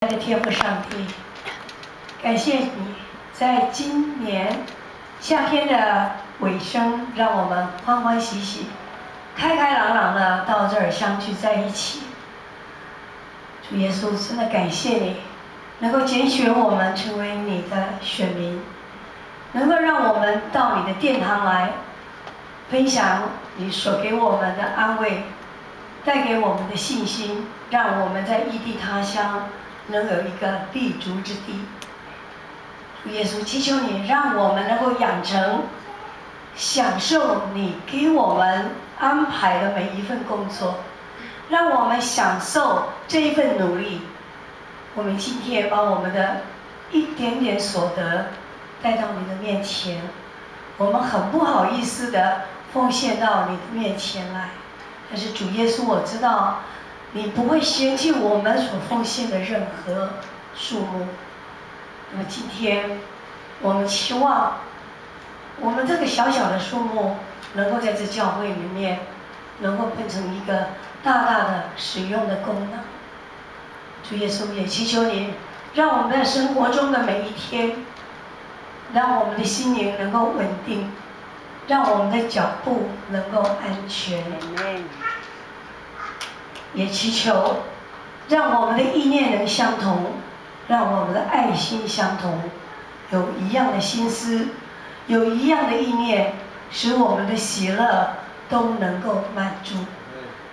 爱的天父上帝，感谢你在今年夏天的尾声，让我们欢欢喜喜、开开朗朗的到这儿相聚在一起。主耶稣，真的感谢你，能够拣选我们成为你的选民，能够让我们到你的殿堂来分享你所给我们的安慰，带给我们的信心，让我们在异地他乡。能有一个立足之地。耶稣，祈求你让我们能够养成享受你给我们安排的每一份工作，让我们享受这一份努力。我们今天把我们的一点点所得带到你的面前，我们很不好意思的奉献到你的面前来。但是主耶稣，我知道。你不会嫌弃我们所奉献的任何数目。那么今天，我们期望我们这个小小的数目，能够在这教会里面，能够变成一个大大的使用的功能。主耶稣也祈求你，让我们在生活中的每一天，让我们的心灵能够稳定，让我们的脚步能够安全。也祈求，让我们的意念能相同，让我们的爱心相同，有一样的心思，有一样的意念，使我们的喜乐都能够满足。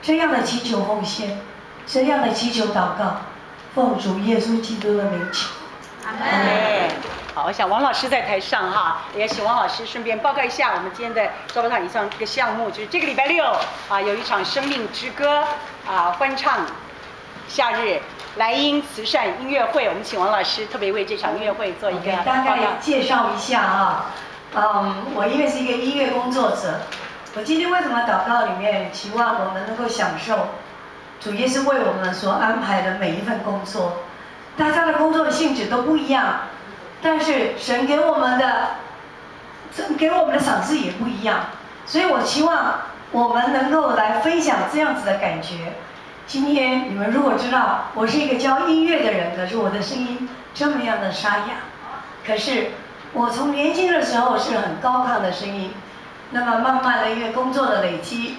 这样的祈求奉献，这样的祈求祷告，奉主耶稣基督的名求。阿门。好，我想王老师在台上哈，也请王老师顺便报告一下我们今天的招宝塔以上一个项目，就是这个礼拜六啊，有一场生命之歌。啊，欢唱夏日莱茵慈善音乐会，我们请王老师特别为这场音乐会做一个大概介绍一下啊。嗯，我因为是一个音乐工作者，我今天为什么祷告里面期望我们能够享受主耶稣为我们所安排的每一份工作？大家的工作的性质都不一样，但是神给我们的给我们的赏赐也不一样，所以我希望。我们能够来分享这样子的感觉。今天你们如果知道我是一个教音乐的人，可是我的声音这么样的沙哑。可是我从年轻的时候是很高亢的声音，那么慢慢的因为工作的累积，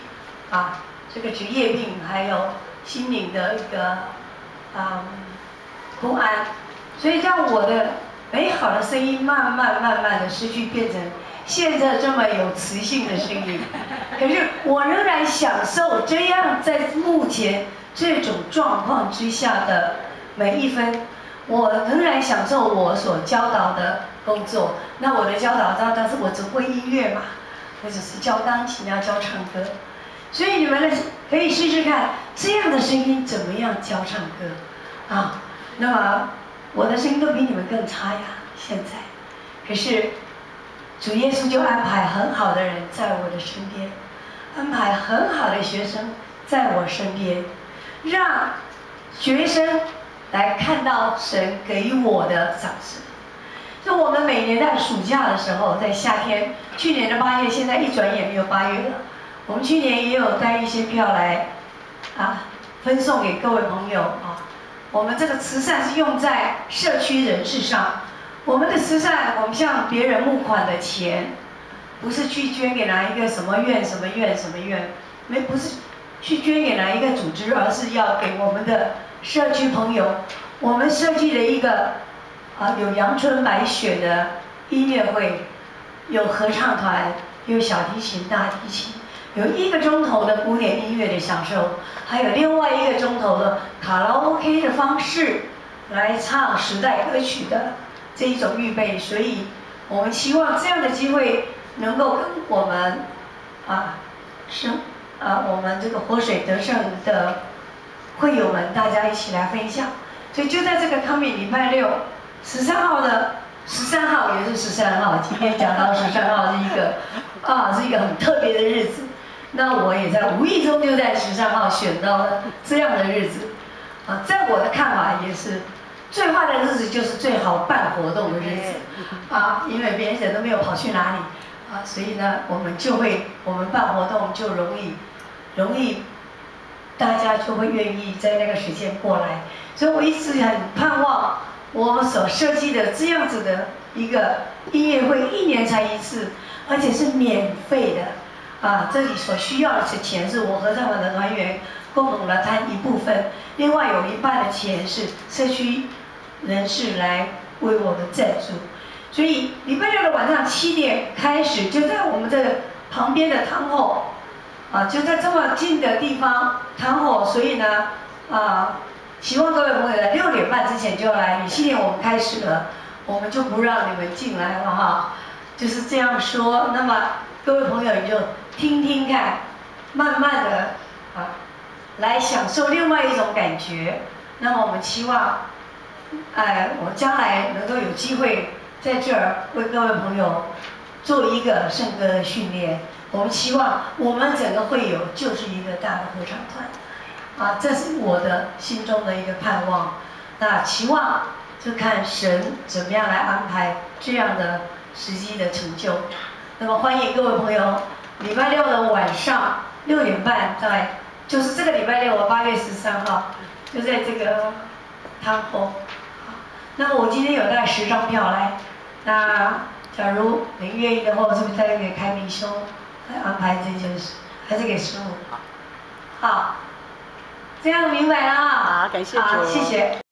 啊，这个职业病还有心灵的一个啊不安，所以让我的美好的声音慢慢慢慢的失去，变成。现在这么有磁性的声音，可是我仍然享受这样在目前这种状况之下的每一分，我仍然享受我所教导的工作。那我的教导，当但是我只会音乐嘛，我只是教钢琴啊，教唱歌。所以你们呢，可以试试看这样的声音怎么样教唱歌啊？那么我的声音都比你们更差呀，现在，可是。主耶稣就安排很好的人在我的身边，安排很好的学生在我身边，让学生来看到神给我的赏赐。就我们每年在暑假的时候，在夏天，去年的八月，现在一转眼没有八月了。我们去年也有带一些票来，啊，分送给各位朋友啊。我们这个慈善是用在社区人士上。我们的慈善，我们向别人募款的钱，不是去捐给哪一个什么院、什么院、什么院，没不是去捐给哪一个组织，而是要给我们的社区朋友。我们设计了一个啊，有阳春白雪的音乐会，有合唱团，有小提琴、大提琴，有一个钟头的古典音乐的享受，还有另外一个钟头的卡拉 OK 的方式来唱时代歌曲的。这一种预备，所以我们希望这样的机会能够跟我们啊生啊我们这个活水得胜的会友们大家一起来分享。所以就在这个康敏礼拜六十三号的十三号也是十三号，今天讲到十三号是一个啊是一个很特别的日子。那我也在无意中就在十三号选到了这样的日子啊，在我的看法也是。最坏的日子就是最好办活动的日子，啊，因为别人都没有跑去哪里，啊，所以呢，我们就会我们办活动就容易，容易大家就会愿意在那个时间过来。所以我一直很盼望我们所设计的这样子的一个音乐会，一年才一次，而且是免费的。啊，这里所需要的钱是我和他们的团员共同来摊一部分，另外有一半的钱是社区人士来为我们赞助。所以礼拜六的晚上七点开始，就在我们这旁边的汤后，啊，就在这么近的地方汤后，所以呢，啊，希望各位朋友在六点半之前就来。七点我们开始了，我们就不让你们进来了哈，就是这样说。那么各位朋友你就听听看，慢慢的啊，来享受另外一种感觉。那么我们期望，哎，我将来能够有机会。在这儿为各位朋友做一个圣歌的训练，我们希望我们整个会友就是一个大的合唱团，啊，这是我的心中的一个盼望。那期望就看神怎么样来安排这样的实际的成就。那么欢迎各位朋友，礼拜六的晚上六点半在，就是这个礼拜六，八月十三号，就在这个汤后。那么我今天有带十张票来。那假如您愿意的话，我是不是再给开明兄来安排这件事，还是给师傅？好，这样明白了啊。好，感谢主。好，谢谢。